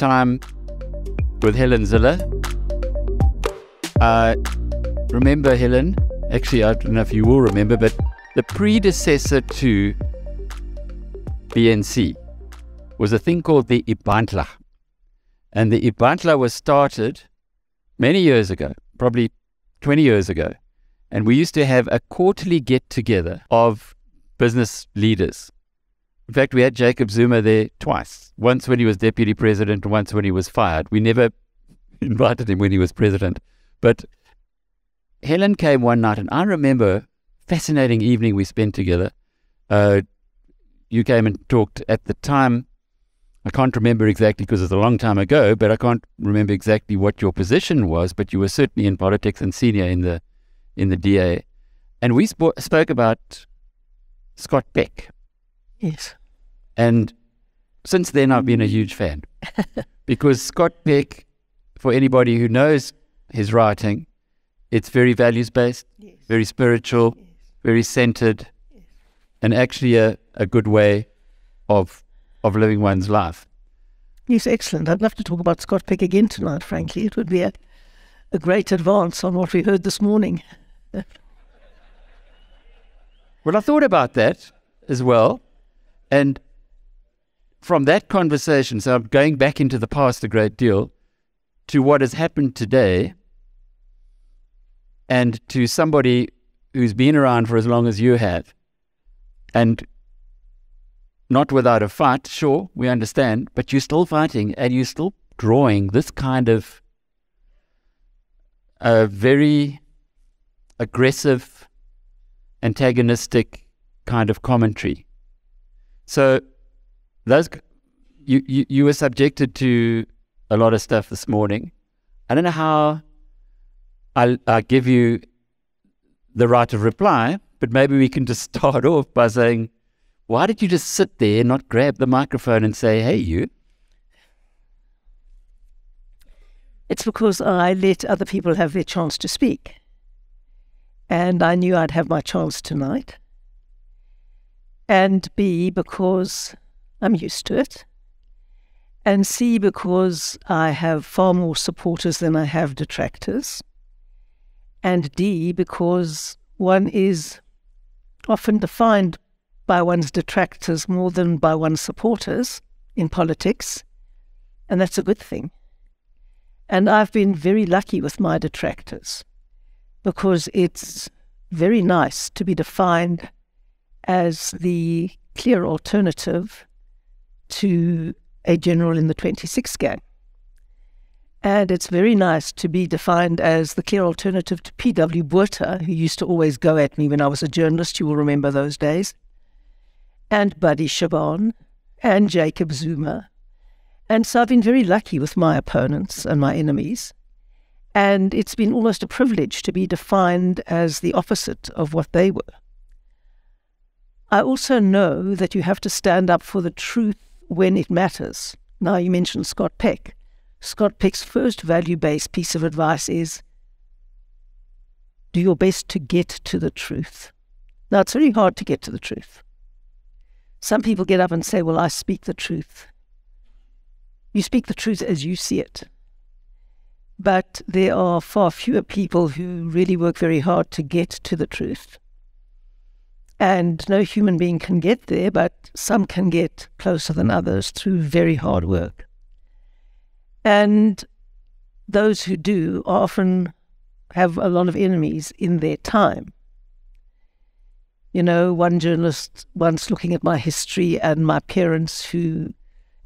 time with Helen Zille. Uh, remember Helen? Actually, I don't know if you will remember, but the predecessor to BNC was a thing called the Ibandla. And the Ibandla was started many years ago, probably 20 years ago. And we used to have a quarterly get together of business leaders. In fact, we had Jacob Zuma there twice once when he was deputy president, and once when he was fired. We never invited him when he was president. But Helen came one night, and I remember fascinating evening we spent together. Uh, you came and talked at the time. I can't remember exactly because it's a long time ago, but I can't remember exactly what your position was. But you were certainly in politics and senior in the in the DA, and we sp- spoke about Scott Peck. Yes. And since then, I've been a mm. huge fan because Scott Peck, for anybody who knows his writing, it's very values based, Yes. very spiritual, Yes. very centered, and actually a, a good way of of living one's life. Yes, excellent. I'd love to talk about Scott Peck again tonight, frankly. It would be a, a great advance on what we heard this morning. Well, I thought about that as well. And from that conversation, so I'm going back into the past a great deal, to what has happened today, and to somebody who's been around for as long as you have, and not without a fight, sure, we understand, but you're still fighting and you're still drawing this kind of a very aggressive antagonistic kind of commentary. So those you, you you were subjected to a lot of stuff this morning. I don't know how I'll, I'll give you the right of reply, but maybe we can just start off by saying, why did you just sit there and not grab the microphone and say, hey, you? It's because I let other people have their chance to speak. And I knew I'd have my chance tonight. And B, because I'm used to it. And C, because I have far more supporters than I have detractors. And D, because one is often defined by one's detractors more than by one's supporters in politics. And that's a good thing. And I've been very lucky with my detractors because it's very nice to be defined as the clear alternative to a general in the 26 gang. And it's very nice to be defined as the clear alternative to P.W. Botha, who used to always go at me when I was a journalist. You will remember those days. And Buddy Shaban and Jacob Zuma. And so I've been very lucky with my opponents and my enemies. And it's been almost a privilege to be defined as the opposite of what they were. I also know that you have to stand up for the truth when it matters. Now, you mentioned Scott Peck. Scott Peck's first value based piece of advice is do your best to get to the truth. Now, it's very hard to get to the truth. Some people get up and say, Well, I speak the truth. You speak the truth as you see it. But there are far fewer people who really work very hard to get to the truth. And no human being can get there, but some can get closer than others through very hard work. And those who do often have a lot of enemies in their time. You know, one journalist once looking at my history and my parents who,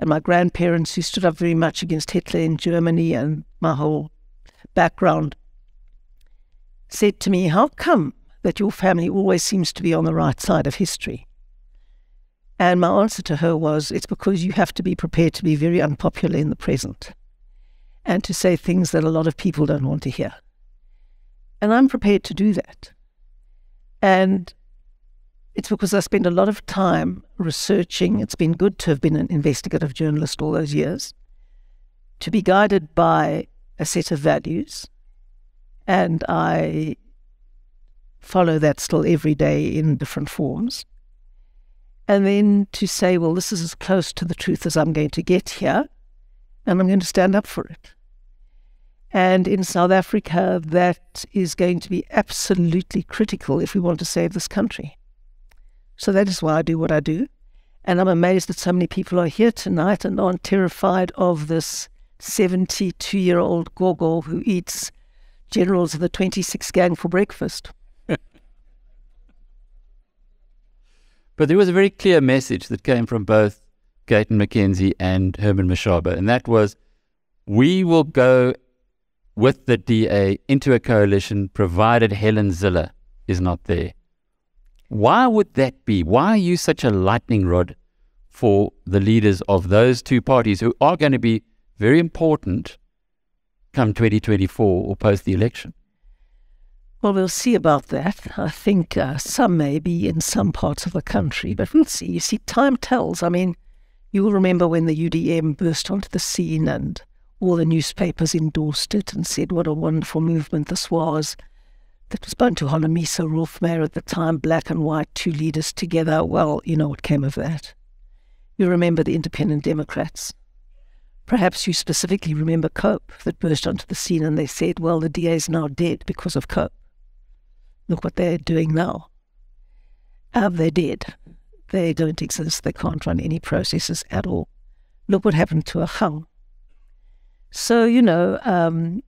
and my grandparents who stood up very much against Hitler in Germany and my whole background, said to me, How come that your family always seems to be on the right side of history? And my answer to her was, It's because you have to be prepared to be very unpopular in the present and to say things that a lot of people don't want to hear. And I'm prepared to do that. And it's because I spend a lot of time researching. It's been good to have been an investigative journalist all those years, to be guided by a set of values. And I follow that still every day in different forms. And then to say, well, this is as close to the truth as I'm going to get here. and I'm going to stand up for it. And in South Africa, that is going to be absolutely critical if we want to save this country. So that is why I do what I do. And I'm amazed that so many people are here tonight and aren't terrified of this 72 year old Gogo who eats generals of the 26 gang for breakfast. But there was a very clear message that came from both Gayton McKenzie and Herman Mashaba, and that was we will go with the DA into a coalition provided Helen Zille is not there. Why would that be? Why are you such a lightning rod for the leaders of those two parties who are going to be very important come 2024 or post the election? Well, we'll see about that. I think uh, some may be in some parts of the country, but we'll see. You see, time tells. I mean, you will remember when the UDM burst onto the scene and all the newspapers endorsed it and said what a wonderful movement this was. That was Bantu Holomisa, Roelf Meyer at the time, black and white, two leaders together. Well, you know what came of that. You remember the independent Democrats. Perhaps you specifically remember Cope that burst onto the scene and they said, well, the DA is now dead because of Cope. Look what they're doing now. Uh, they're dead. They don't exist. They can't run any processes at all. Look what happened to Agang. So, you know, um,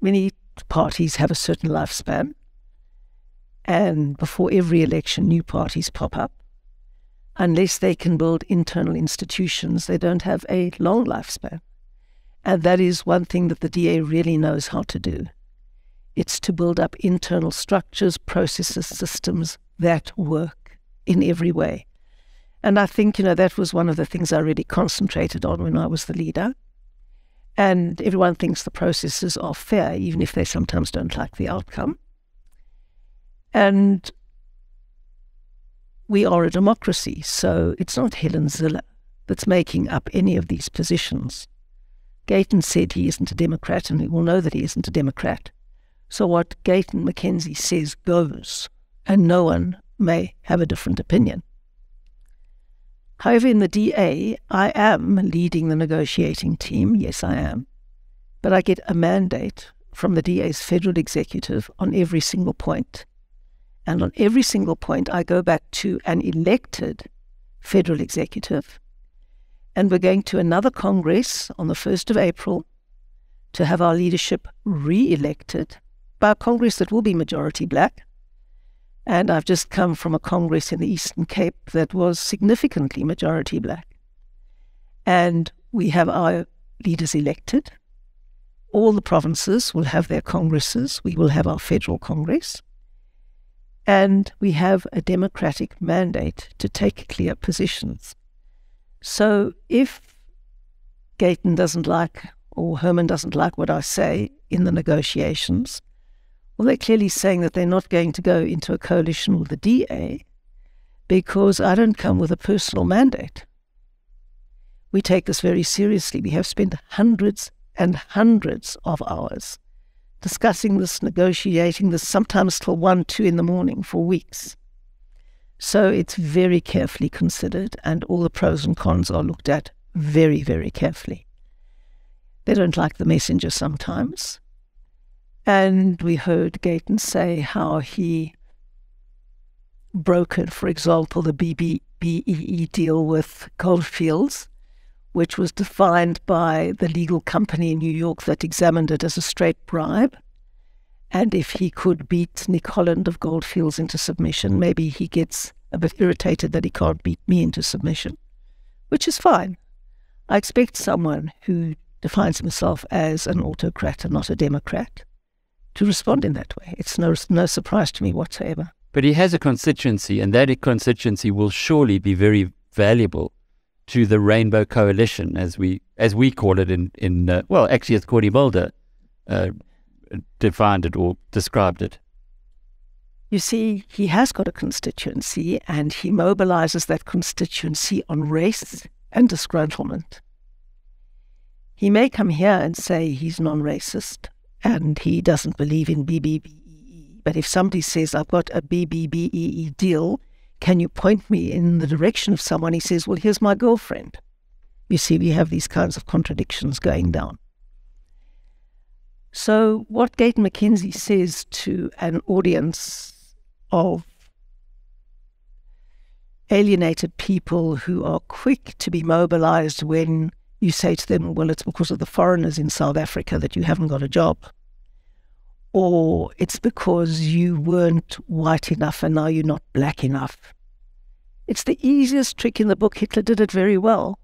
many parties have a certain lifespan. And before every election, new parties pop up. Unless they can build internal institutions, they don't have a long lifespan. And that is one thing that the DA really knows how to do. It's to build up internal structures, processes, systems that work in every way. And I think, you know, that was one of the things I really concentrated on when I was the leader. And everyone thinks the processes are fair, even if they sometimes don't like the outcome. And we are a democracy, so it's not Helen Zille that's making up any of these positions. Gayton said he isn't a Democrat, and we all know that he isn't a Democrat. So what Gayton McKenzie says goes, and no one may have a different opinion. However, in the DA, I am leading the negotiating team. Yes, I am. But I get a mandate from the DA's federal executive on every single point. And on every single point, I go back to an elected federal executive. And we're going to another Congress on the 1st of April to have our leadership re elected by a Congress that will be majority black. And I've just come from a Congress in the Eastern Cape that was significantly majority black. And we have our leaders elected. All the provinces will have their congresses. We will have our federal congress. And we have a democratic mandate to take clear positions. So if Gayton doesn't like or Herman doesn't like what I say in the negotiations, well, they're clearly saying that they're not going to go into a coalition with the DA because I don't come with a personal mandate. We take this very seriously. We have spent hundreds and hundreds of hours discussing this, negotiating this, sometimes till one, two in the morning for weeks. So it's very carefully considered, and all the pros and cons are looked at very, very carefully. They don't like the messenger sometimes. And we heard Gayton say how he brokered, for example, the BBBEE deal with Goldfields, which was defined by the legal company in New York that examined it as a straight bribe. And if he could beat Nick Holland of Goldfields into submission, mm. maybe he gets a bit irritated that he can't beat me into submission, which is fine. I expect someone who defines himself as an autocrat and not a democrat to respond in that way. It's no, no surprise to me whatsoever. But he has a constituency, and that constituency will surely be very valuable to the Rainbow Coalition, as we as we call it in in uh, well, actually, as Corné Mulder uh, defined it or described it. You see, he has got a constituency, and he mobilizes that constituency on race and disgruntlement. He may come here and say he's non-racist, and he doesn't believe in BBBEE. But if somebody says, I've got a BBBEE deal, can you point me in the direction of someone? He says, Well, here's my girlfriend. You see, we have these kinds of contradictions going down. So, what Gayton McKenzie says to an audience of alienated people who are quick to be mobilized when you say to them, well, it's because of the foreigners in South Africa that you haven't got a job. Or it's because you weren't white enough and now you're not black enough. It's the easiest trick in the book. Hitler did it very well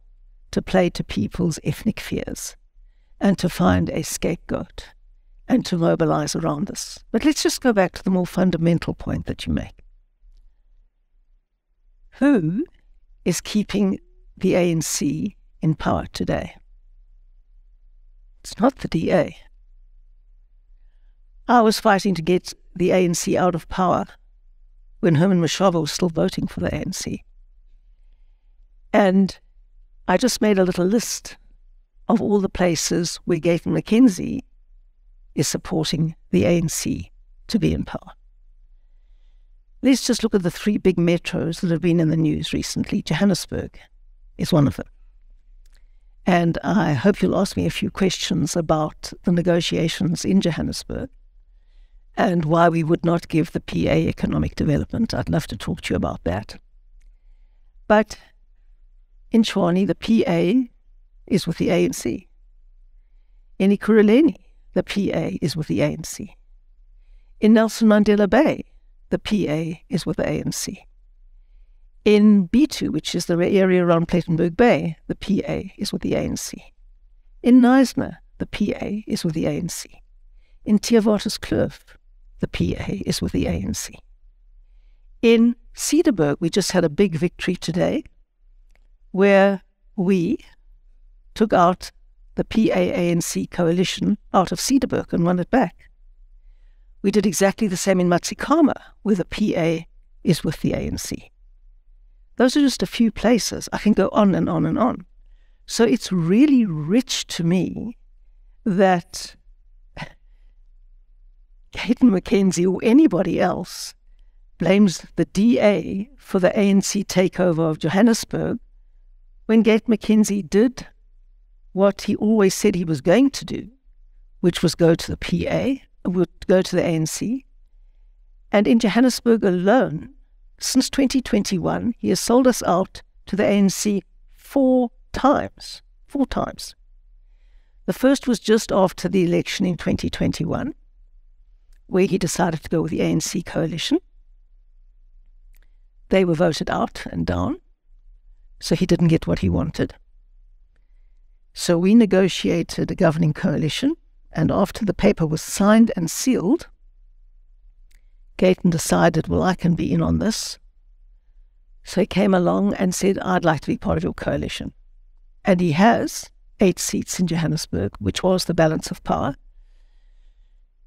to play to people's ethnic fears and to find a scapegoat and to mobilize around this. But let's just go back to the more fundamental point that you make. Who is keeping the ANC in power today? It's not the DA. I was fighting to get the ANC out of power when Herman Mashaba was still voting for the ANC. And I just made a little list of all the places where Gayton McKenzie is supporting the ANC to be in power. Let's just look at the three big metros that have been in the news recently. Johannesburg is one of them. And I hope you'll ask me a few questions about the negotiations in Johannesburg and why we would not give the PA economic development. I'd love to talk to you about that. But in Tshwane, the PA is with the ANC. In Ekurhuleni, the PA is with the ANC. In Nelson Mandela Bay, the PA is with the ANC. In Bitou, which is the area around Plettenberg Bay, the PA is with the ANC. In Knysna, the PA is with the ANC. In Theewaterskloof, the PA is with the ANC. In Cederberg, we just had a big victory today where we took out the PA-ANC coalition out of Cederberg and won it back. We did exactly the same in Matzikama, where the PA is with the ANC. Those are just a few places. I can go on and on and on. So it's really rich to me that Gayton McKenzie or anybody else blames the DA for the ANC takeover of Johannesburg when Gayton McKenzie did what he always said he was going to do, which was go to the PA, would go to the ANC. And in Johannesburg alone, since 2021, he has sold us out to the ANC four times. Four times. The first was just after the election in 2021, where he decided to go with the ANC coalition. They were voted out and down, so he didn't get what he wanted. So we negotiated a governing coalition, and after the paper was signed and sealed, Gayton decided, well, I can be in on this. So he came along and said, I'd like to be part of your coalition. And he has eight seats in Johannesburg, which was the balance of power.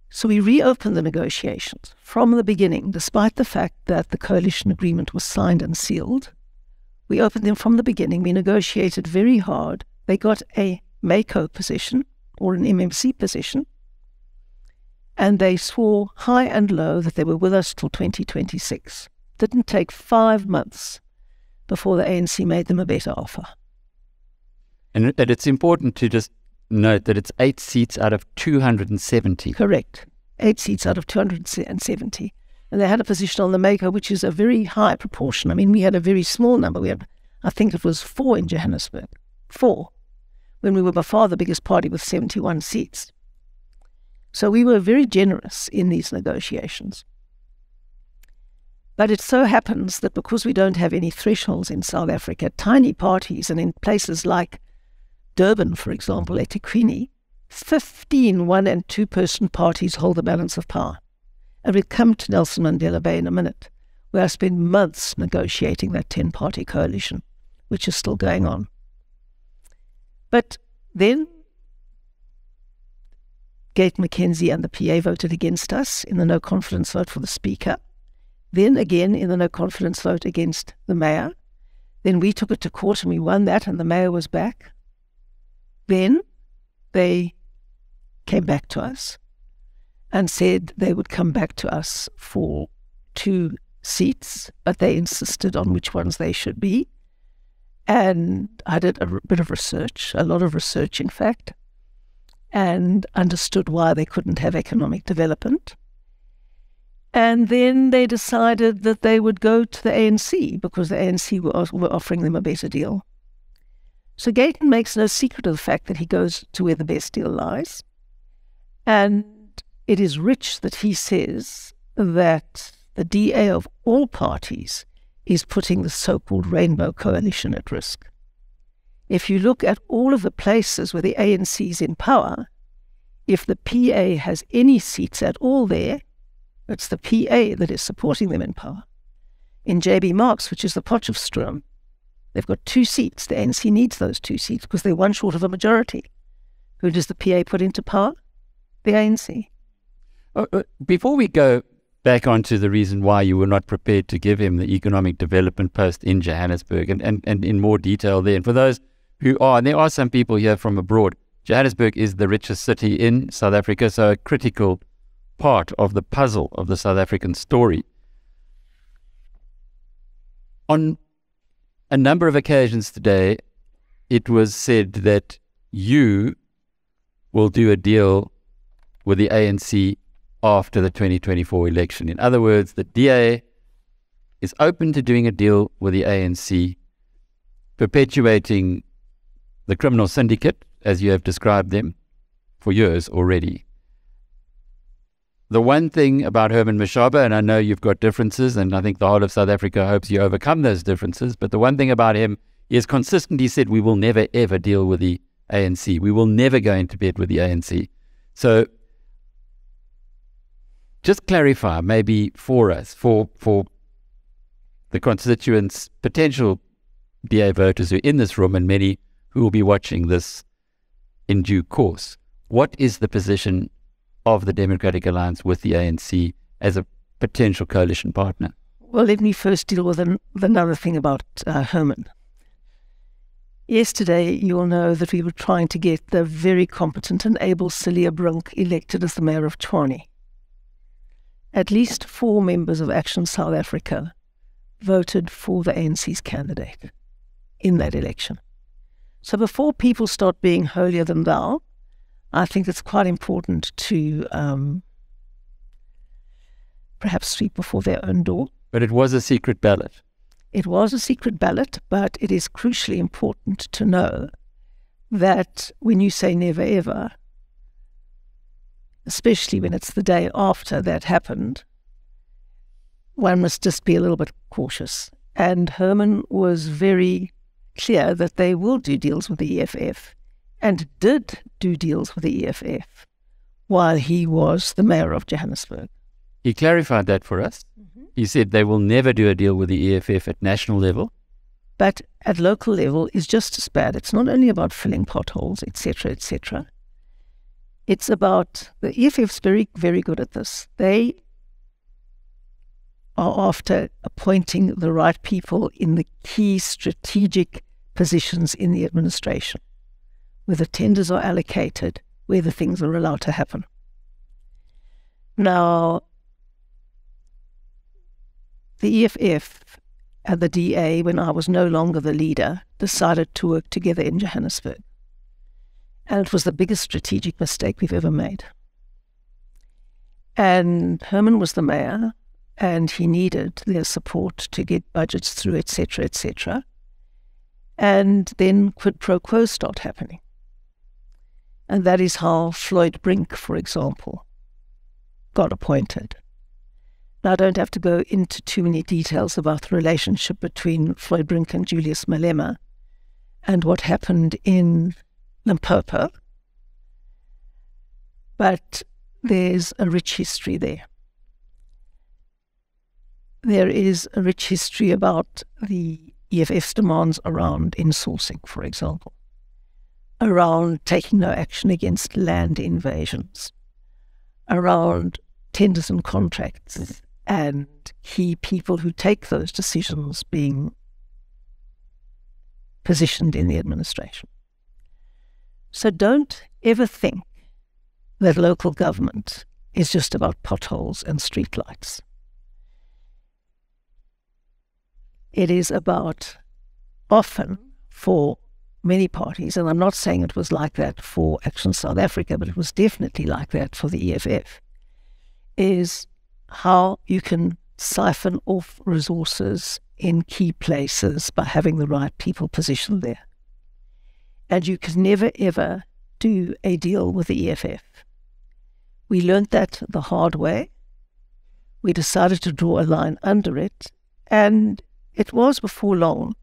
So we reopened the negotiations from the beginning, despite the fact that the coalition agreement was signed and sealed. We opened them from the beginning. We negotiated very hard they got a MayCo position or an MMC position, and they swore high and low that they were with us till 2026. Didn't take five months before the ANC made them a better offer. And that it's important to just note that it's eight seats out of 270. Correct. Eight seats out of 270. And they had a position on the MayCo, which is a very high proportion. I mean, we had a very small number. We had, I think it was four in Johannesburg. Four when we were by far the biggest party with 71 seats. So we were very generous in these negotiations. But it so happens that because we don't have any thresholds in South Africa, tiny parties, and in places like Durban, for example, eThekwini, 15 one and two person parties hold the balance of power. And we'll come to Nelson Mandela Bay in a minute, where I spent months negotiating that 10 party coalition, which is still going on. But then Gayton McKenzie and the PA voted against us in the no confidence vote for the Speaker. Then again in the no confidence vote against the Mayor. Then we took it to court and we won that, and the Mayor was back. Then they came back to us and said they would come back to us for two seats, but they insisted on which ones they should be. And I did a bit of research, a lot of research, in fact, and understood why they couldn't have economic development. And then they decided that they would go to the ANC because the ANC were, offering them a better deal. So Gayton makes no secret of the fact that he goes to where the best deal lies. And it is rich that he says that the DA of all parties is putting the so called Rainbow Coalition at risk. If you look at all of the places where the ANC is in power, if the PA has any seats at all there, it's the PA that is supporting them in power. In JB Marks, which is the Potchefstroom, they've got two seats. The ANC needs those two seats because they're one short of a majority. Who does the PA put into power? The ANC. Uh, uh, before we go back onto the reason why you were not prepared to give him the economic development post in Johannesburg and, and, and in more detail there. And for those who are, and there are some people here from abroad, Johannesburg is the richest city in South Africa, so a critical part of the puzzle of the South African story. On a number of occasions today, it was said that you will do a deal with the ANC after the 2024 election. In other words, the DA is open to doing a deal with the ANC, perpetuating the criminal syndicate, as you have described them, for years already. The one thing about Herman Mashaba, and I know you've got differences, and I think the whole of South Africa hopes you overcome those differences, but the one thing about him is consistently said we will never ever deal with the ANC. We will never go into bed with the ANC. So just clarify maybe for us, for for the constituents, potential DA voters who are in this room and many who will be watching this in due course. What is the position of the Democratic Alliance with the ANC as a potential coalition partner? Well, let me first deal with, an, another thing about uh, Herman. Yesterday, you'll know that we were trying to get the very competent and able Cilliers Brink elected as the mayor of Tshwane at least four members of Action South Africa voted for the ANC's candidate in that election. So before people start being holier than thou, I think it's quite important to um, perhaps sweep before their own door. But it was a secret ballot. It was a secret ballot, but it is crucially important to know that when you say never ever, especially when it's the day after that happened, one must just be a little bit cautious. And Herman was very clear that they will do deals with the EFF and did do deals with the EFF while he was the mayor of Johannesburg. He clarified that for us. Mm-hmm. He said they will never do a deal with the EFF at national level. But at local level is just as bad. It's not only about filling potholes, etc., etc. It's about the EFF's very, very good at this. They are after appointing the right people in the key strategic positions in the administration, where the tenders are allocated, where the things are allowed to happen. Now, the EFF and the DA, when I was no longer the leader, decided to work together in Johannesburg. And it was the biggest strategic mistake we've ever made. And Herman was the mayor, and he needed their support to get budgets through, etc., etc. And then quid pro quo start happening. And that is how Floyd Brink, for example, got appointed. Now, I don't have to go into too many details about the relationship between Floyd Brink and Julius Malema and what happened in Limpopo. But there's a rich history there. There is a rich history about the EFF's demands around insourcing, for example, around taking no action against land invasions, around tenders and contracts, and key people who take those decisions being positioned in the administration. So don't ever think that local government is just about potholes and streetlights. It is about often for many parties, and I'm not saying it was like that for Action South Africa, but it was definitely like that for the EFF, is how you can siphon off resources in key places by having the right people positioned there. And you can never ever do a deal with the EFF. We learned that the hard way. We decided to draw a line under it, and it was before long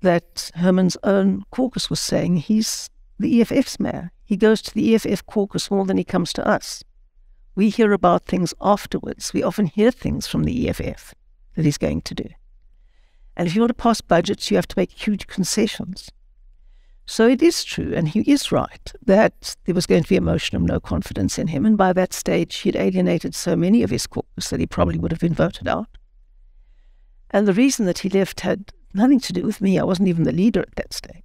that Herman's own caucus was saying he's the EFF's mayor. He goes to the EFF caucus more than he comes to us. We hear about things afterwards. We often hear things from the EFF that he's going to do. And if you want to pass budgets, you have to make huge concessions. So it is true, and he is right, that there was going to be a motion of no confidence in him. And by that stage, he had alienated so many of his caucus that he probably would have been voted out. And the reason that he left had nothing to do with me. I wasn't even the leader at that stage.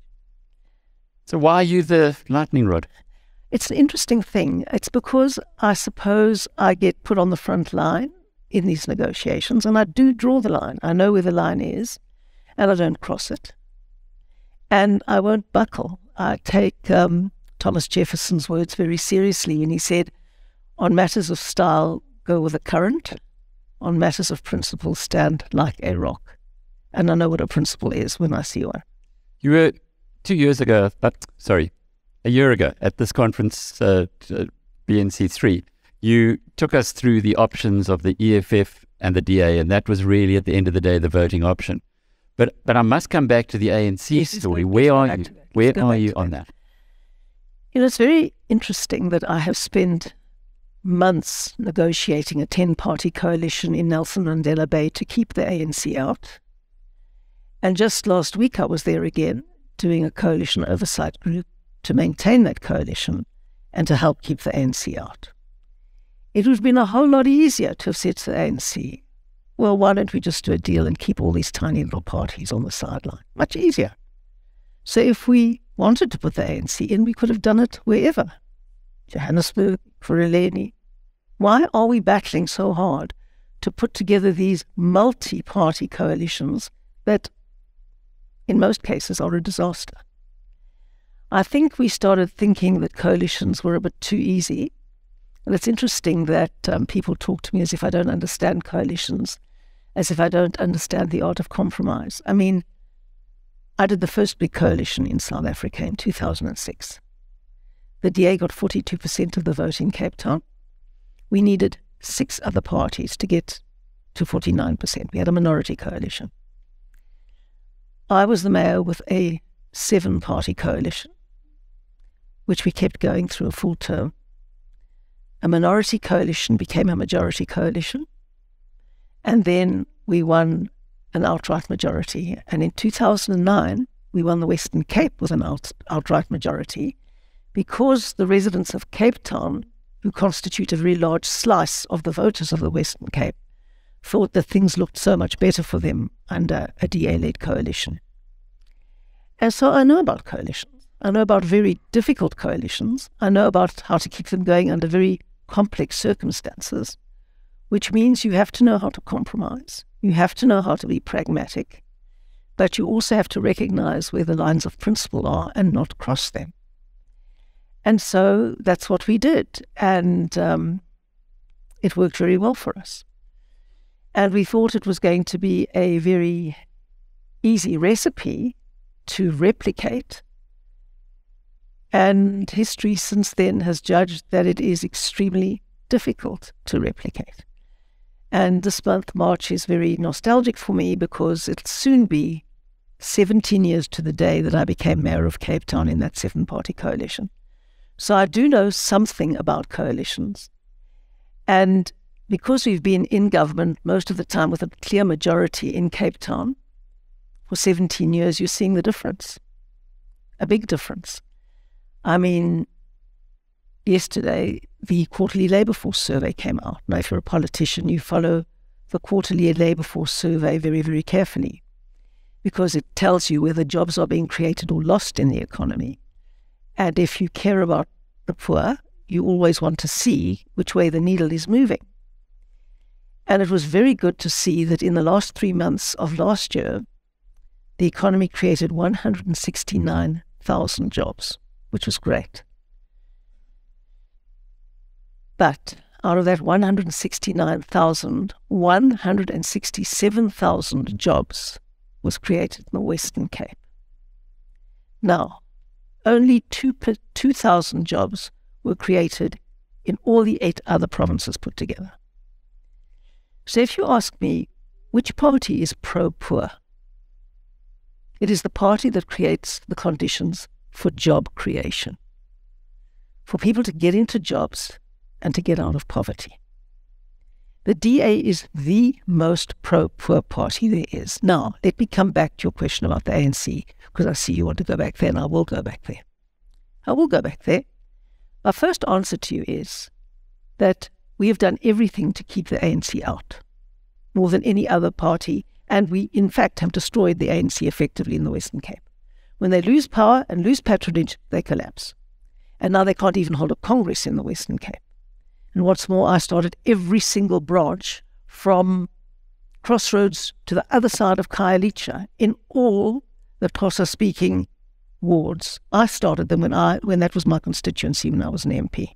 So why are you the lightning rod? It's an interesting thing. It's because I suppose I get put on the front line in these negotiations, and I do draw the line. I know where the line is, and I don't cross it. And I won't buckle. I take um, Thomas Jefferson's words very seriously when he said, on matters of style, go with the current. On matters of principle, stand like a rock. And I know what a principle is when I see one. You were two years ago, uh, sorry, a year ago at this conference, uh, BNC3, you took us through the options of the EFF and the DA, and that was really at the end of the day the voting option. But but I must come back to the ANC yes, story. Where are you? Where are you on that? You know, it's very interesting that I have spent months negotiating a 10 party coalition in Nelson Mandela Bay to keep the ANC out. And just last week, I was there again doing a coalition oversight group to maintain that coalition and to help keep the ANC out. It would have been a whole lot easier to have said to the ANC, well, why don't we just do a deal and keep all these tiny little parties on the sideline? Much easier. So if we wanted to put the ANC in, we could have done it wherever. Johannesburg, Ekurhuleni. Why are we battling so hard to put together these multi party coalitions that, in most cases, are a disaster? I think we started thinking that coalitions were a bit too easy. And it's interesting that um, people talk to me as if I don't understand coalitions as if I don't understand the art of compromise. I mean, I did the first big coalition in South Africa in 2006. The DA got 42% of the vote in Cape Town. We needed six other parties to get to 49%. We had a minority coalition. I was the mayor with a seven party coalition, which we kept going through a full term. A minority coalition became a majority coalition. And then we won an outright majority. And in 2009, we won the Western Cape with an out, outright majority because the residents of Cape Town, who constitute a very large slice of the voters of the Western Cape, thought that things looked so much better for them under a DA led coalition. And so I know about coalitions. I know about very difficult coalitions. I know about how to keep them going under very complex circumstances which means you have to know how to compromise. You have to know how to be pragmatic, but you also have to recognize where the lines of principle are and not cross them. And so that's what we did. And um, it worked very well for us. And we thought it was going to be a very easy recipe to replicate. And history since then has judged that it is extremely difficult to replicate. And this month, March, is very nostalgic for me because it'll soon be 17 years to the day that I became mayor of Cape Town in that seven party coalition. So I do know something about coalitions. And because we've been in government most of the time with a clear majority in Cape Town for 17 years, you're seeing the difference, a big difference. I mean, yesterday, the quarterly labour force survey came out. Now, if you're a politician, you follow the quarterly labour force survey very, very carefully because it tells you whether jobs are being created or lost in the economy. And if you care about the poor, you always want to see which way the needle is moving. And it was very good to see that in the last three months of last year, the economy created 169,000 jobs, which was great. But out of that 169,000, 167,000 jobs was created in the Western Cape. Now, only 2,000 jobs were created in all the eight other provinces put together. So if you ask me, which party is pro poor? It is the party that creates the conditions for job creation, for people to get into jobs and to get out of poverty. The DA is the most pro poor party there is. Now, let me come back to your question about the ANC, because I see you want to go back there, and I will go back there. I will go back there. My first answer to you is that we have done everything to keep the ANC out, more than any other party, and we, in fact, have destroyed the ANC effectively in the Western Cape. When they lose power and lose patronage, they collapse. And now they can't even hold a Congress in the Western Cape. And what's more, I started every single branch from Crossroads to the other side of Khayelitsha in all the Xhosa speaking wards. I started them when I when that was my constituency when I was an MP.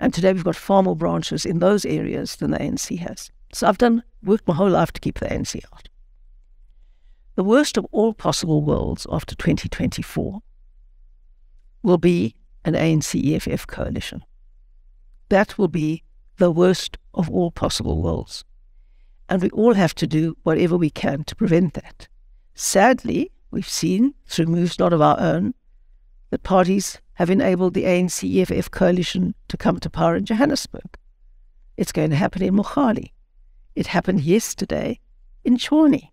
And today we've got far more branches in those areas than the ANC has. So I've done worked my whole life to keep the ANC out. The worst of all possible worlds after 2024 will be an ANC EFF coalition that will be the worst of all possible worlds. And we all have to do whatever we can to prevent that. Sadly, we've seen through moves not of our own that parties have enabled the ANC EFF coalition to come to power in Johannesburg. It's going to happen in Mogale. It happened yesterday in Tshwane.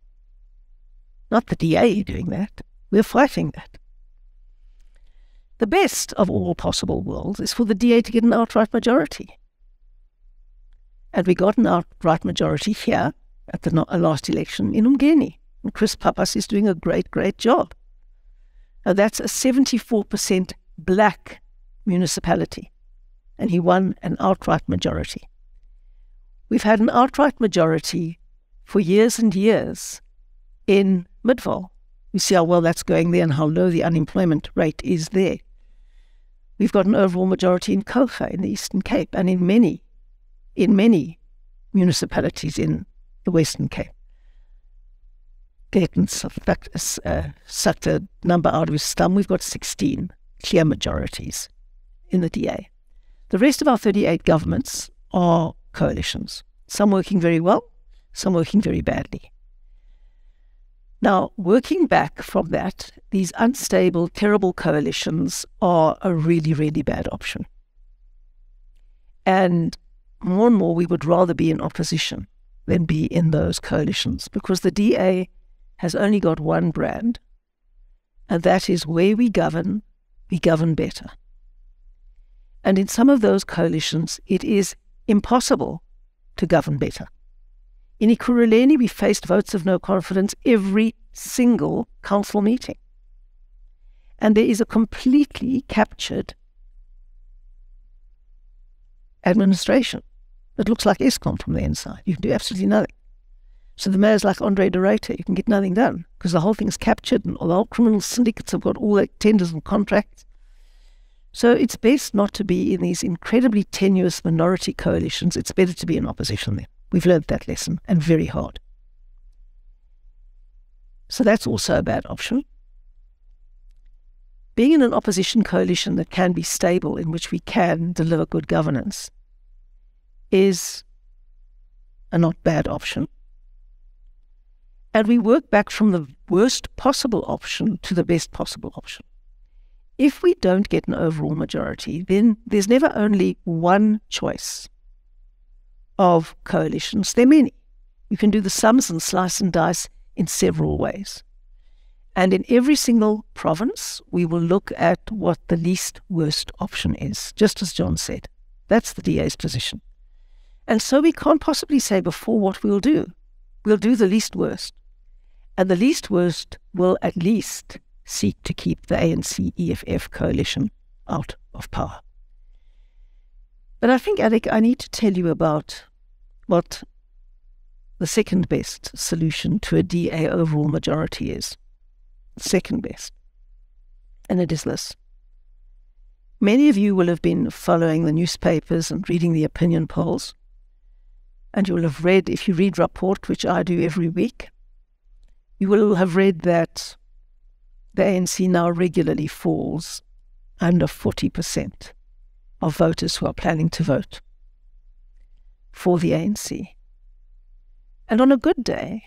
Not the DA doing that. We're fighting that. The best of all possible worlds is for the DA to get an outright majority. And we got an outright majority here at the last election in Umgeni. And Chris Pappas is doing a great, great job. Now that's a 74% black municipality. And he won an outright majority. We've had an outright majority for years and years in Midvaal. We see how well that's going there and how low the unemployment rate is there. We've got an overall majority in Kouga in the Eastern Cape and in many, in many municipalities in the Western Cape. Gayton uh, sucked a number out of his thumb. We've got 16 clear majorities in the DA. The rest of our 38 governments are coalitions, some working very well, some working very badly. Now, working back from that, these unstable, terrible coalitions are a really, really bad option. And more and more, we would rather be in opposition than be in those coalitions because the DA has only got one brand, and that is where we govern, we govern better. And in some of those coalitions, it is impossible to govern better. In Ekurhuleni, we faced votes of no confidence every single council meeting. And there is a completely captured administration that looks like Eskom from the inside. You can do absolutely nothing. So the mayor's like Andre de Ruyter. You can get nothing done because the whole thing is captured and all the criminal syndicates have got all the tenders and contracts. So it's best not to be in these incredibly tenuous minority coalitions. It's better to be in opposition there. We've learned that lesson and very hard. So that's also a bad option. Being in an opposition coalition that can be stable, in which we can deliver good governance, is a not bad option. And we work back from the worst possible option to the best possible option. If we don't get an overall majority, then there's never only one choice of coalitions. There are many. You can do the sums and slice and dice in several ways. And in every single province, we will look at what the least worst option is, just as John said. That's the DA's position. And so we can't possibly say before what we'll do. We'll do the least worst. And the least worst will at least seek to keep the ANC EFF coalition out of power. But I think, Alec, I need to tell you about what the second best solution to a DA overall majority is. Second best. And it is this. Many of you will have been following the newspapers and reading the opinion polls. And you will have read, if you read Rapport, which I do every week, you will have read that the ANC now regularly falls under 40% of voters who are planning to vote for the ANC. And on a good day,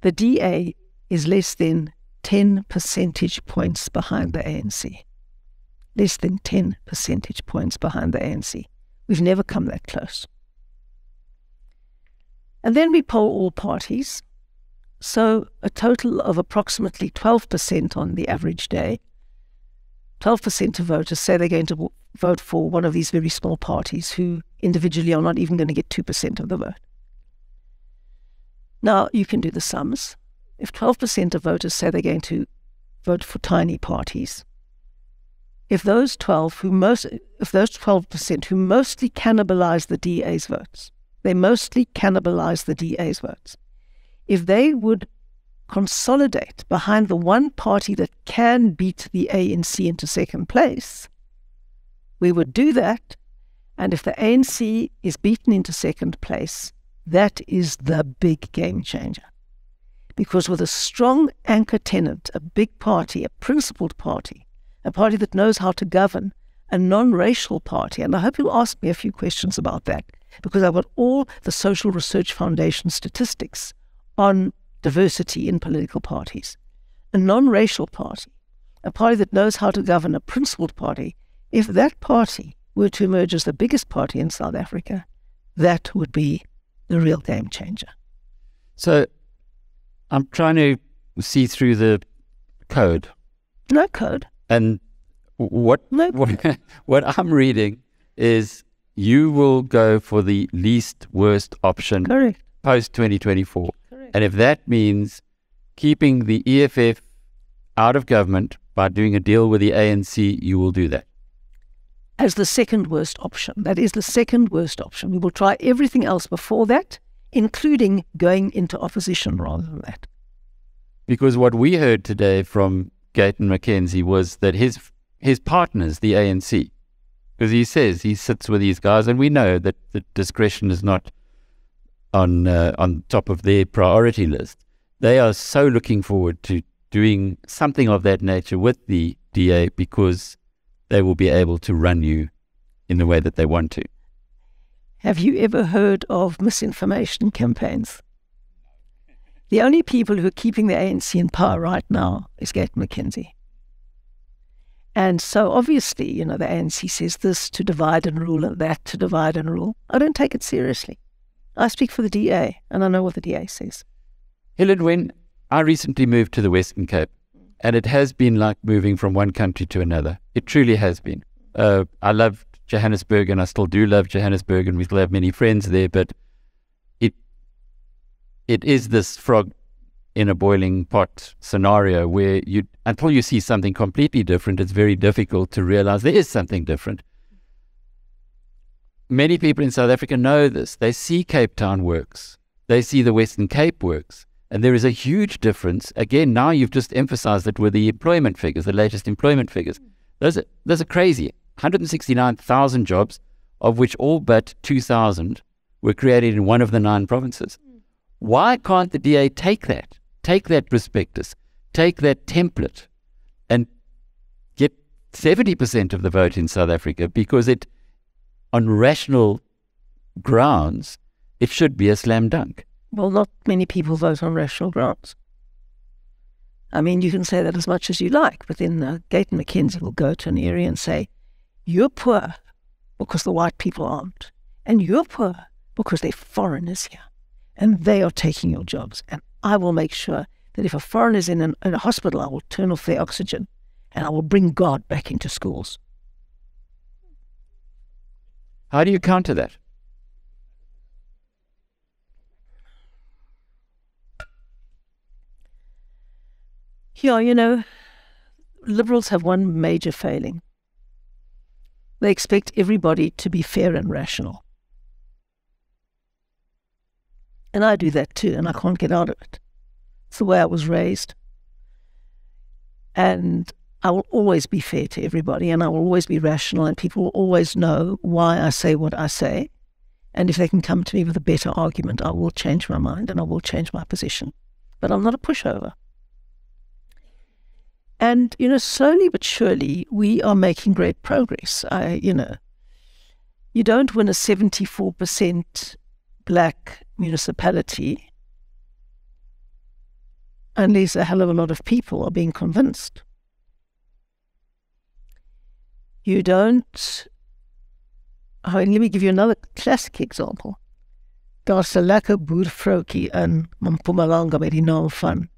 the DA is less than 10 percentage points behind the ANC. Less than 10 percentage points behind the ANC. We've never come that close. And then we poll all parties. So a total of approximately 12% on the average day 12% of voters say they're going to vote for one of these very small parties who individually are not even going to get 2% of the vote. Now, you can do the sums. If 12% of voters say they're going to vote for tiny parties, if those 12 who most if those 12% who mostly cannibalize the DA's votes, they mostly cannibalize the DA's votes. If they would consolidate behind the one party that can beat the ANC into second place, we would do that. And if the ANC is beaten into second place, that is the big game changer. Because with a strong anchor tenant, a big party, a principled party, a party that knows how to govern, a non racial party, and I hope you'll ask me a few questions about that, because I've got all the Social Research Foundation statistics on diversity in political parties. A non racial party, a party that knows how to govern, a principled party, if that party were to emerge as the biggest party in South Africa, that would be the real game changer. So I'm trying to see through the code. No code. And what, no. what, what I'm reading is you will go for the least worst option Correct. post 2024. And if that means keeping the EFF out of government by doing a deal with the ANC, you will do that. As the second worst option. That is the second worst option. We will try everything else before that, including going into opposition rather than that. Because what we heard today from Gayton McKenzie was that his his partners, the ANC, because he says he sits with these guys, and we know that the discretion is not on uh, on top of their priority list. They are so looking forward to doing something of that nature with the DA because they will be able to run you in the way that they want to. Have you ever heard of misinformation campaigns? The only people who are keeping the ANC in power right now is Gayton McKenzie. And so obviously, you know, the ANC says this to divide and rule and that to divide and rule. I don't take it seriously. I speak for the DA, and I know what the DA says. Helen, when I recently moved to the Western Cape, and it has been like moving from one country to another. It truly has been. Uh, I loved Johannesburg, and I still do love Johannesburg, and we still have many friends there. But it it is this frog in a boiling pot scenario where you until you see something completely different, it's very difficult to realize there is something different many people in South Africa know this. They see Cape Town works, they see the Western Cape works. And there is a huge difference. Again, now you've just emphasized it with the employment figures, the latest employment figures. Those are, those are crazy. 169,000 jobs, of which all but 2,000 were created in one of the nine provinces. Hmm. Why can't the DA take that, take that prospectus, take that template, and get 70% of the vote in South Africa? Because it on rational grounds, it should be a slam dunk. Well, not many people vote on rational grounds. I mean, you can say that as much as you like, but then uh, Gayton McKenzie will go to an area and say, You're poor because the white people aren't, and you're poor because they're foreigners here, and they are taking your jobs. And I will make sure that if a foreigner's in, an, in a hospital, I will turn off their oxygen and I will bring God back into schools. How do you counter that? Yeah, you know, liberals have one major failing. They expect everybody to be fair and rational. And I do that too, and I can't get out of it. It's the way I was raised. And I will always be fair to everybody and I will always be rational, and people will always know why I say what I say. And if they can come to me with a better argument, I will change my mind and I will change my position. But I'm not a pushover. And, you know, slowly but surely, we are making great progress. I, you know, you don't win a 74% black municipality unless a hell of a lot of people are being convinced. You don't. Oh, let me give you another classic example. Daar's 'n lekker boervroukie in Mpumalanga met die naam van.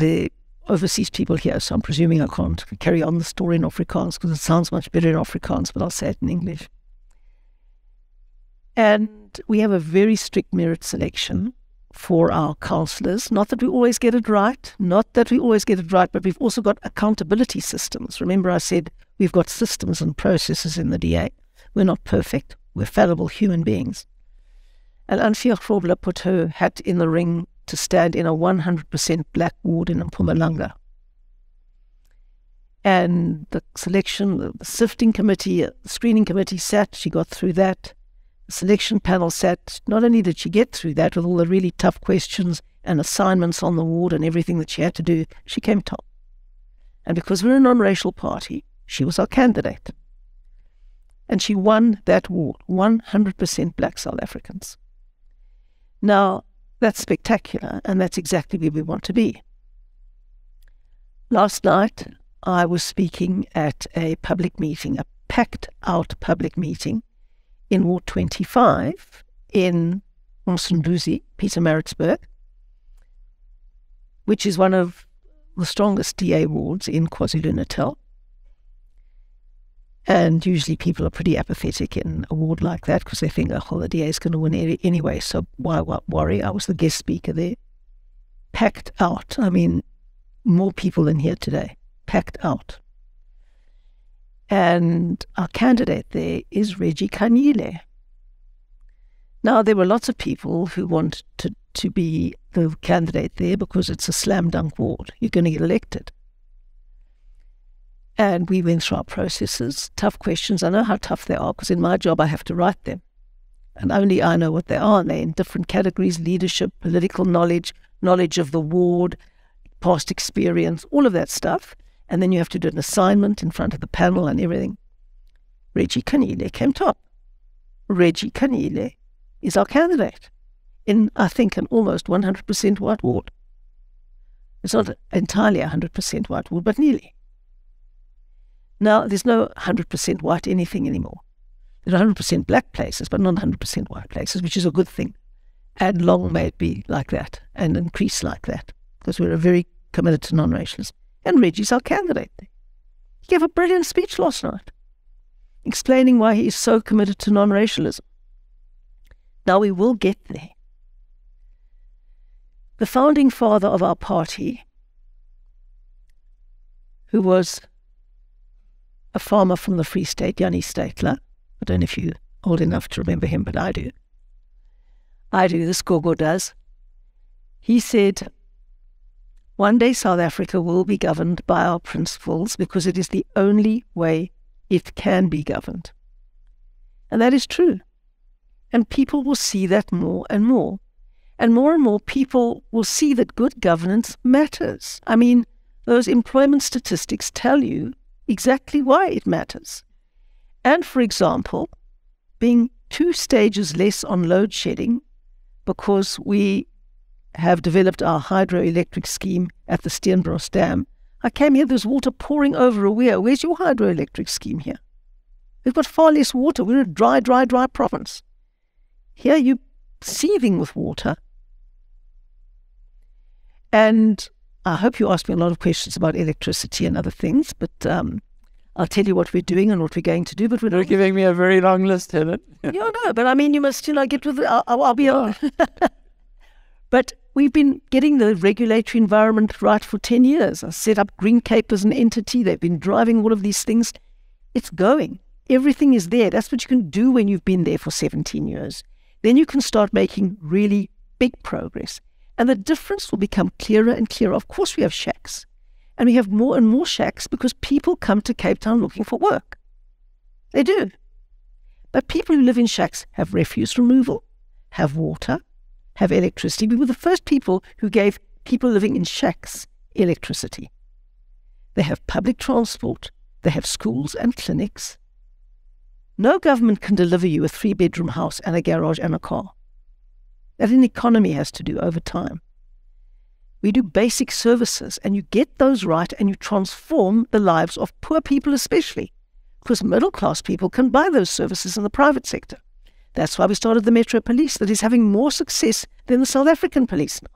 The overseas people here, so I'm presuming I can't carry on the story in Afrikaans because it sounds much better in Afrikaans, but I'll say it in English. And we have a very strict merit selection for our counselors. Not that we always get it right, not that we always get it right, but we've also got accountability systems. Remember, I said we've got systems and processes in the DA. We're not perfect, we're fallible human beings. And Anfia Grobler put her hat in the ring to stand in a 100% black ward in Mpumalanga. And the selection, the sifting committee, the screening committee sat, she got through that The selection panel sat, not only did she get through that with all the really tough questions and assignments on the ward and everything that she had to do, she came top. And because we're a non racial party, she was our candidate. And she won that ward 100% black South Africans. Now, that's spectacular, and that's exactly where we want to be. Last night, I was speaking at a public meeting, a packed out public meeting in Ward 25 in Msunduzi, Pietermaritzburg, which is one of the strongest DA wards in KwaZulu Natal. And usually people are pretty apathetic in a ward like that because they think, oh, well, the DA is going to win anyway, so why, why worry? I was the guest speaker there. Packed out. I mean, more people than here today. Packed out. And our candidate there is Reggie Kanyile. Now, there were lots of people who wanted to, to be the candidate there because it's a slam dunk ward. You're going to get elected. And we went through our processes, tough questions. I know how tough they are because in my job I have to write them. And only I know what they are. And they're in different categories leadership, political knowledge, knowledge of the ward, past experience, all of that stuff and then you have to do an assignment in front of the panel and everything. Reggie Kanyile came top. Reggie Kanyile is our candidate in, I think, an almost 100% white ward. It's not entirely 100% white ward, but nearly. Now, there's no 100% white anything anymore. There are 100% black places, but not 100% white places, which is a good thing. And long may it be like that and increase like that, because we're very committed to non racialism and Reggie's our candidate. He gave a brilliant speech last night explaining why he is so committed to non racialism. Now we will get there. The founding father of our party, who was a farmer from the Free State, Jannie Steytler, I don't know if you're old enough to remember him, but I do. I do, this Gogo does. He said, one day South Africa will be governed by our principles because it is the only way it can be governed. And that is true. And people will see that more and more. And more and more people will see that good governance matters. I mean, those employment statistics tell you exactly why it matters. And for example, being two stages less on load shedding because we have developed our hydroelectric scheme at the Steenbras Dam. I came here, there's water pouring over a weir. Where's your hydroelectric scheme here? We've got far less water. We're a dry, dry, dry province. Here you're seething with water. And I hope you asked me a lot of questions about electricity and other things, but um, I'll tell you what we're doing and what we're going to do. But we're You're giving me a very long list, Helen. yeah, no, but I mean, you must, you know, get with it. I'll, I'll be. Oh. but We've been getting the regulatory environment right for 10 years. I set up Green Cape as an entity. They've been driving all of these things. It's going. Everything is there. That's what you can do when you've been there for 17 years. Then you can start making really big progress. And the difference will become clearer and clearer. Of course, we have shacks. And we have more and more shacks because people come to Cape Town looking for work. They do. But people who live in shacks have refuse removal, have water, have electricity. We were the first people who gave people living in shacks electricity. They have public transport, they have schools and clinics. No government can deliver you a three bedroom house and a garage and a car. That an economy has to do over time. We do basic services and you get those right and you transform the lives of poor people, especially because middle class people can buy those services in the private sector. That's why we started the Metro Police, that is having more success than the South African police now.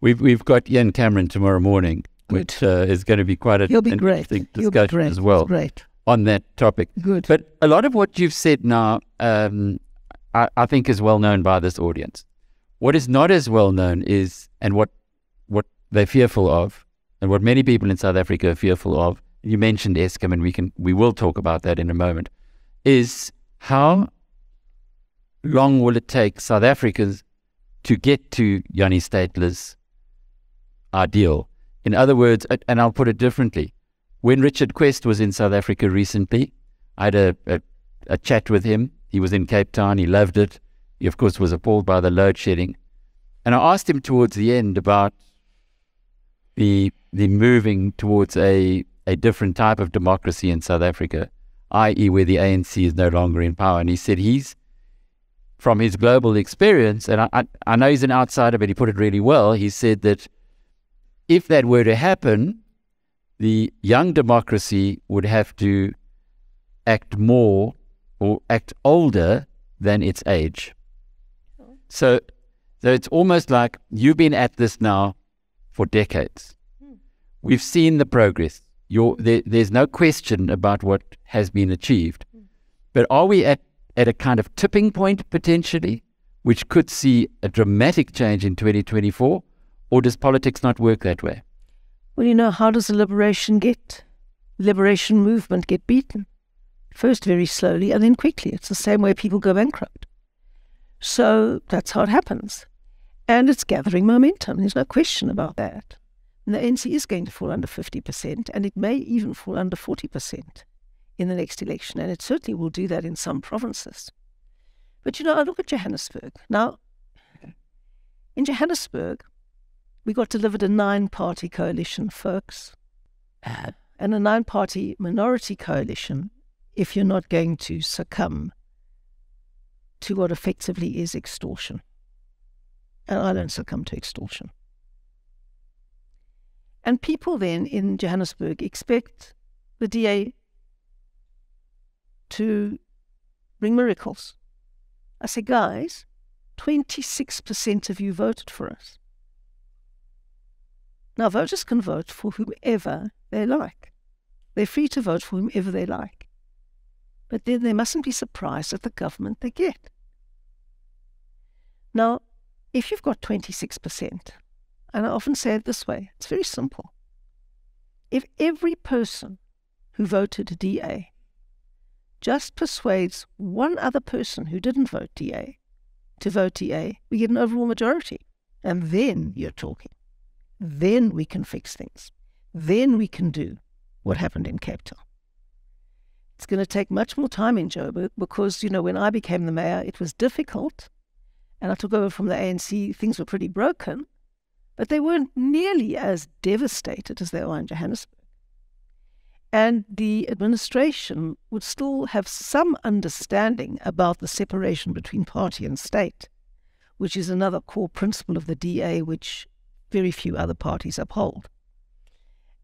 We've we've got Ian Cameron tomorrow morning, Good. which uh, is going to be quite a He'll be great. discussion He'll be great. as well. Great. On that topic. Good. But a lot of what you've said now, um, I, I think, is well known by this audience. What is not as well known is, and what what they're fearful of, and what many people in South Africa are fearful of. You mentioned Eskom, and we can we will talk about that in a moment. Is how long will it take South Africans to get to Jannie Steytler's ideal? In other words, and I'll put it differently, when Richard Quest was in South Africa recently, I had a, a, a chat with him. He was in Cape Town. He loved it. He, of course, was appalled by the load shedding. And I asked him towards the end about the the moving towards a, a different type of democracy in South Africa i.e., where the ANC is no longer in power. And he said he's, from his global experience, and I, I, I know he's an outsider, but he put it really well. He said that if that were to happen, the young democracy would have to act more or act older than its age. So, so it's almost like you've been at this now for decades. Hmm. We've seen the progress there, there's no question about what has been achieved. But are we at, at a kind of tipping point potentially, which could see a dramatic change in 2024? Or does politics not work that way? Well, you know, how does the liberation get, liberation movement get beaten? First very slowly and then quickly. It's the same way people go bankrupt. So that's how it happens. And it's gathering momentum. There's no question about that. And the ANC is going to fall under 50%, and it may even fall under 40% in the next election, and it certainly will do that in some provinces. But you know, I look at Johannesburg. Now, in Johannesburg, we got delivered a nine party coalition, folks. Uh, and a nine party minority coalition, if you're not going to succumb to what effectively is extortion. And I don't succumb to extortion. And people then in Johannesburg expect the DA to bring miracles. I say, guys, 26% of you voted for us. Now, voters can vote for whoever they like. They're free to vote for whomever they like. But then they mustn't be surprised at the government they get. Now, if you've got 26%, and I often say it this way it's very simple. If every person who voted DA just persuades one other person who didn't vote DA to vote DA, we get an overall majority. And then you're talking. Then we can fix things. Then we can do what happened in Cape Town. It's going to take much more time in Joburg because, you know, when I became the mayor, it was difficult. And I took over from the ANC, things were pretty broken but they weren't nearly as devastated as they are in Johannesburg. And the administration would still have some understanding about the separation between party and state, which is another core principle of the DA, which very few other parties uphold.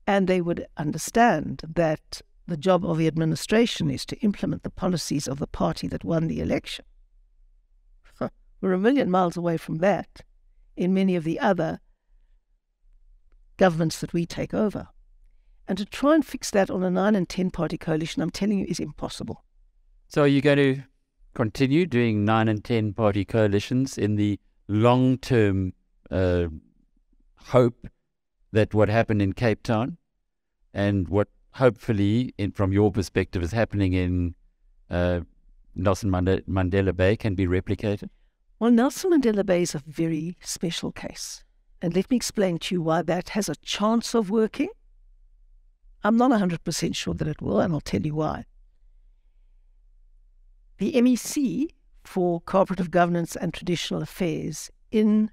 And they would understand that the job of the administration is to implement the policies of the party that won the election. We're a million miles away from that in many of the other governments that we take over. And to try and fix that on a nine and 10 party coalition, I'm telling you, is impossible. So, are you going to continue doing nine and 10 party coalitions in the long term uh, hope that what happened in Cape Town and what hopefully, in, from your perspective, is happening in uh, Nelson Mandela, Bay can be replicated? Well, Nelson Mandela Bay is a very special case. And let me explain to you why that has a chance of working. I'm not 100% sure that it will, and I'll tell you why. The MEC for Cooperative Governance and Traditional Affairs in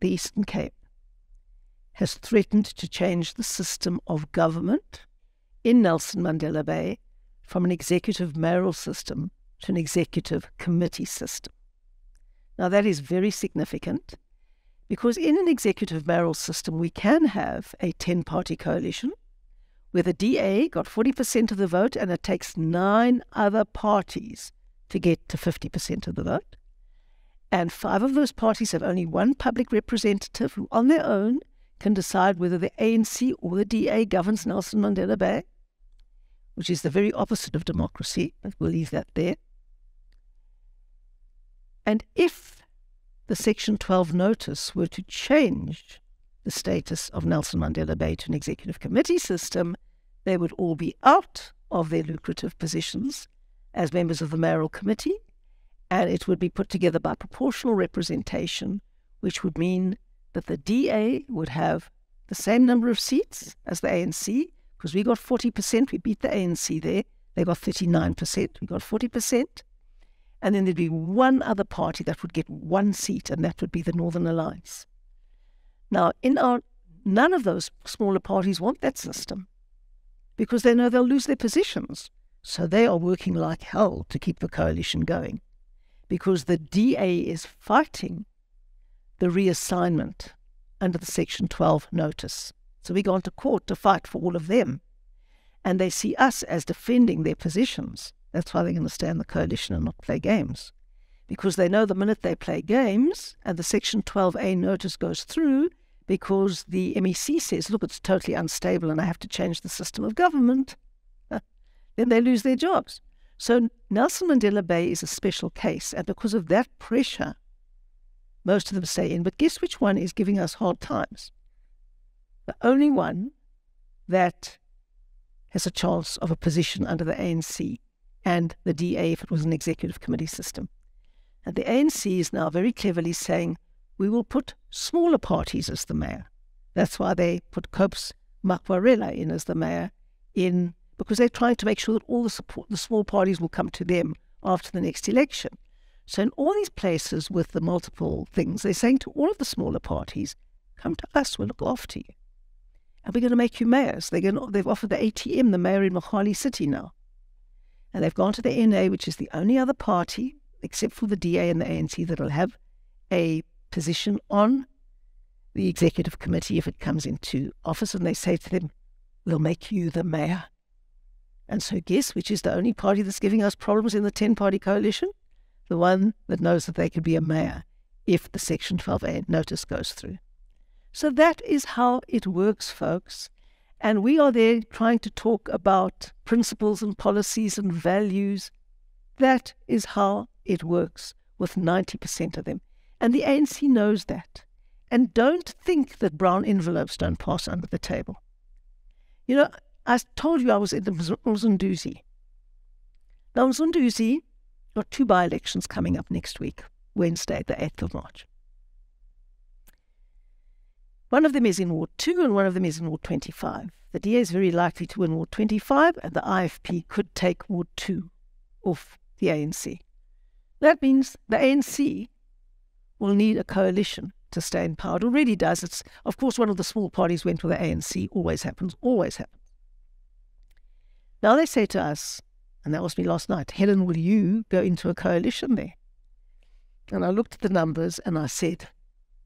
the Eastern Cape has threatened to change the system of government in Nelson Mandela Bay from an executive mayoral system to an executive committee system. Now, that is very significant because in an executive mayoral system, we can have a 10 party coalition where the DA got 40% of the vote and it takes nine other parties to get to 50% of the vote. And five of those parties have only one public representative who, on their own, can decide whether the ANC or the DA governs Nelson Mandela Bay, which is the very opposite of democracy. We'll leave that there. And if the Section 12 notice were to change the status of Nelson Mandela Bay to an executive committee system, they would all be out of their lucrative positions as members of the mayoral committee, and it would be put together by proportional representation, which would mean that the DA would have the same number of seats as the ANC, because we got 40%, we beat the ANC there. They got 39%, we got 40%. And then there'd be one other party that would get one seat, and that would be the Northern Alliance. Now, in our none of those smaller parties want that system because they know they'll lose their positions. So they are working like hell to keep the coalition going because the DA is fighting the reassignment under the Section 12 notice. So we go on to court to fight for all of them. And they see us as defending their positions. That's why they're going to stay in the coalition and not play games. Because they know the minute they play games and the Section 12A notice goes through, because the MEC says, look, it's totally unstable and I have to change the system of government, then they lose their jobs. So Nelson Mandela Bay is a special case. And because of that pressure, most of them stay in. But guess which one is giving us hard times? The only one that has a chance of a position under the ANC and the DA if it was an executive committee system. And the ANC is now very cleverly saying, we will put smaller parties as the mayor. That's why they put COPE's Makwarela in as the mayor in because they're trying to make sure that all the support the small parties will come to them after the next election. So in all these places with the multiple things, they're saying to all of the smaller parties, come to us, we'll look after you. And we're going to make you mayors. They're going to, they've offered the ATM, the mayor in Mogale City now. And they've gone to the NA, which is the only other party, except for the DA and the ANC, that'll have a position on the executive committee if it comes into office. And they say to them, we'll make you the mayor. And so guess which is the only party that's giving us problems in the 10 party coalition? the one that knows that they could be a mayor if the Section 12A notice goes through. So that is how it works, folks. And we are there trying to talk about principles and policies and values. That is how it works with 90% of them. And the ANC knows that. And don't think that brown envelopes don't pass under the table. You know, I told you I was in the Msunduzi. Now, Msunduzi got two by elections coming up next week, Wednesday, the 8th of March. One of them is in Ward 2 and one of them is in Ward 25. The DA is very likely to win Ward 25, and the IFP could take Ward 2 off the ANC. That means the ANC will need a coalition to stay in power. It already does. It's, of course, one of the small parties went with the ANC. Always happens, always happens. Now they say to us, and that was me last night. Helen, will you go into a coalition there? And I looked at the numbers and I said,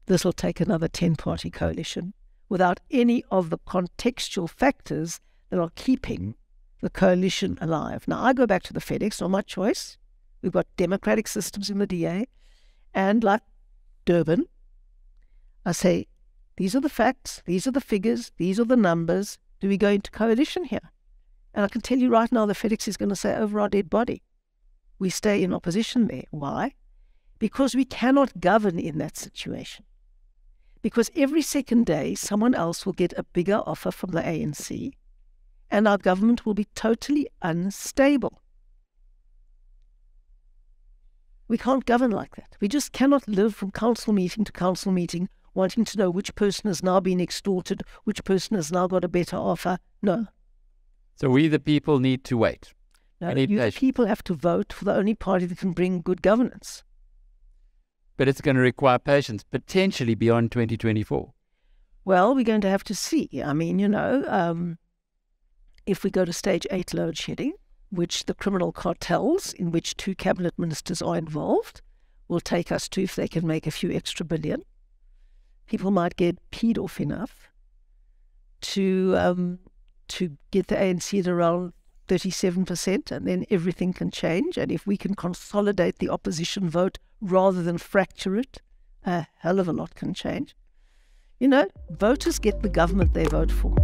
this will take another 10 party coalition without any of the contextual factors that are keeping mm. the coalition alive. Now, I go back to the FedEx, not my choice. We've got democratic systems in the DA. And like Durban, I say, these are the facts, these are the figures, these are the numbers. Do we go into coalition here? And I can tell you right now, the FedEx is going to say over our dead body. We stay in opposition there. Why? Because we cannot govern in that situation. Because every second day, someone else will get a bigger offer from the ANC, and our government will be totally unstable. We can't govern like that. We just cannot live from council meeting to council meeting wanting to know which person has now been extorted, which person has now got a better offer. No. So we, the people, need to wait. No, you the people have to vote for the only party that can bring good governance. But it's going to require patience, potentially beyond 2024. Well, we're going to have to see. I mean, you know, um, if we go to stage eight load shedding, which the criminal cartels, in which two cabinet ministers are involved, will take us to if they can make a few extra billion, people might get peed off enough to um, to get the ANC at around 37%, and then everything can change. And if we can consolidate the opposition vote rather than fracture it, a hell of a lot can change. You know, voters get the government they vote for.